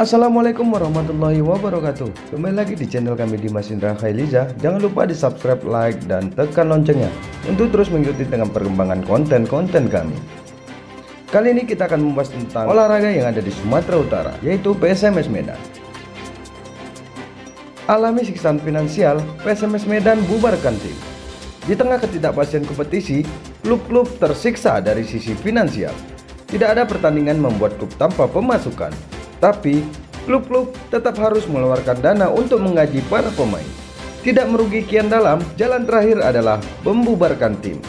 Assalamualaikum warahmatullahi wabarakatuh. Kembali lagi di channel kami Dimas Indra Khailiza. Jangan lupa di subscribe, like, dan tekan loncengnya Untuk terus mengikuti dengan perkembangan konten-konten kami. Kali ini kita akan membahas tentang olahraga yang ada di Sumatera Utara Yaitu PSMS Medan. Alami siksaan finansial, PSMS Medan bubarkan tim. Di tengah ketidakpastian kompetisi, klub-klub tersiksa dari sisi finansial. Tidak ada pertandingan membuat klub tanpa pemasukan, tapi klub-klub tetap harus mengeluarkan dana untuk menggaji para pemain. Tidak merugi kian dalam, jalan terakhir adalah membubarkan tim.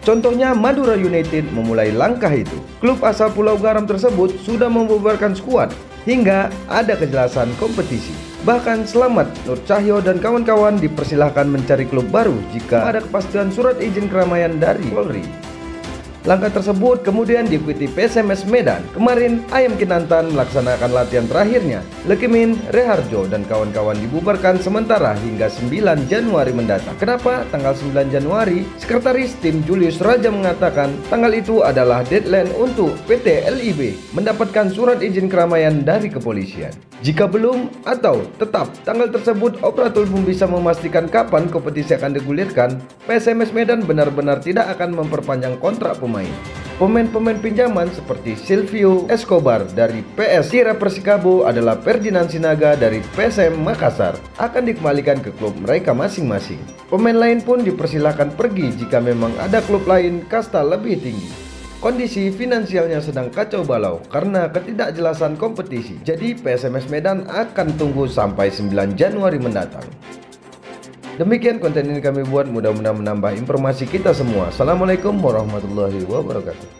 Contohnya Madura United memulai langkah itu. Klub asal Pulau Garam tersebut sudah membubarkan skuad hingga ada kejelasan kompetisi. Bahkan Selamat, Nur Cahyo dan kawan-kawan dipersilahkan mencari klub baru jika ada kepastian surat izin keramaian dari Polri. Langkah tersebut kemudian diikuti PSMS Medan. Kemarin Ayam Kinantan melaksanakan latihan terakhirnya. Lekimin, Reharjo dan kawan-kawan dibubarkan sementara hingga 9 Januari mendatang. Kenapa tanggal 9 Januari? Sekretaris tim Julius Raja mengatakan tanggal itu adalah deadline untuk PT LIB mendapatkan surat izin keramaian dari kepolisian. Jika belum atau tetap tanggal tersebut operator belum bisa memastikan kapan kompetisi akan digulirkan, PSMS Medan benar-benar tidak akan memperpanjang kontrak pemain. Pemain-pemain pinjaman seperti Silvio Escobar dari PS Tira Persikabo adalah Ferdinand Sinaga dari PSM Makassar akan dikembalikan ke klub mereka masing-masing. Pemain lain pun dipersilakan pergi jika memang ada klub lain kasta lebih tinggi. Kondisi finansialnya sedang kacau balau karena ketidakjelasan kompetisi. Jadi PSMS Medan akan tunggu sampai 9 Januari mendatang. Demikian konten ini kami buat mudah-mudahan menambah informasi kita semua. Assalamualaikum warahmatullahi wabarakatuh.